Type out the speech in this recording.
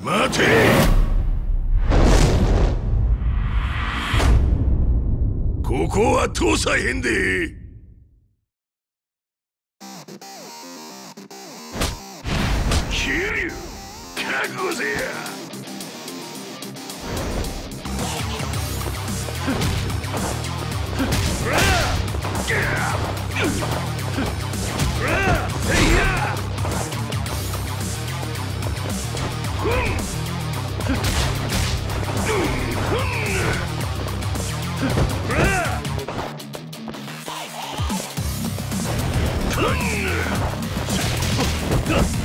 待て。ここは通さへんで。桐生覚悟せや。う ん